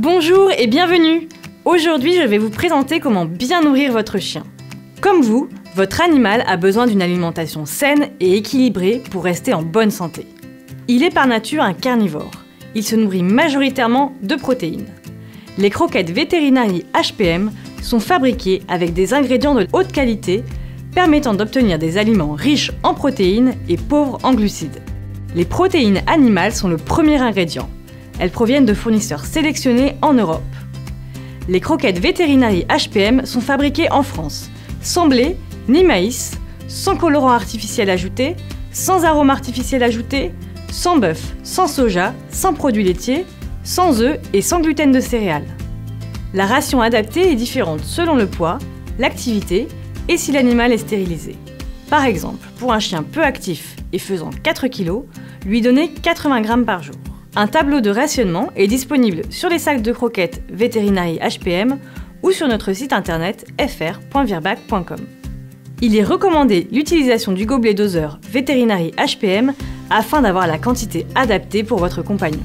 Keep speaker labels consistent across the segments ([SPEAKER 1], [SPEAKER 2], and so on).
[SPEAKER 1] Bonjour et bienvenue Aujourd'hui, je vais vous présenter comment bien nourrir votre chien. Comme vous, votre animal a besoin d'une alimentation saine et équilibrée pour rester en bonne santé. Il est par nature un carnivore. Il se nourrit majoritairement de protéines. Les croquettes Veterinary HPM sont fabriquées avec des ingrédients de haute qualité permettant d'obtenir des aliments riches en protéines et pauvres en glucides. Les protéines animales sont le premier ingrédient. Elles proviennent de fournisseurs sélectionnés en Europe. Les croquettes Veterinary HPM sont fabriquées en France, sans blé ni maïs, sans colorant artificiel ajouté, sans arôme artificiel ajouté, sans bœuf, sans soja, sans produits laitiers, sans œufs et sans gluten de céréales. La ration adaptée est différente selon le poids, l'activité et si l'animal est stérilisé. Par exemple, pour un chien peu actif et faisant 4 kg, lui donner 80 g par jour. Un tableau de rationnement est disponible sur les sacs de croquettes Veterinary HPM ou sur notre site internet fr.virbac.com. Il est recommandé l'utilisation du gobelet doseur Veterinary HPM afin d'avoir la quantité adaptée pour votre compagnon.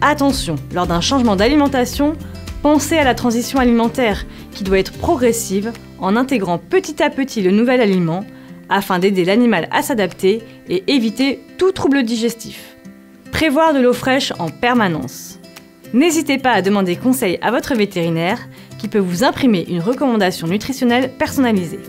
[SPEAKER 1] Attention, lors d'un changement d'alimentation, pensez à la transition alimentaire qui doit être progressive en intégrant petit à petit le nouvel aliment afin d'aider l'animal à s'adapter et éviter tout trouble digestif. Prévoir de l'eau fraîche en permanence. N'hésitez pas à demander conseil à votre vétérinaire qui peut vous imprimer une recommandation nutritionnelle personnalisée.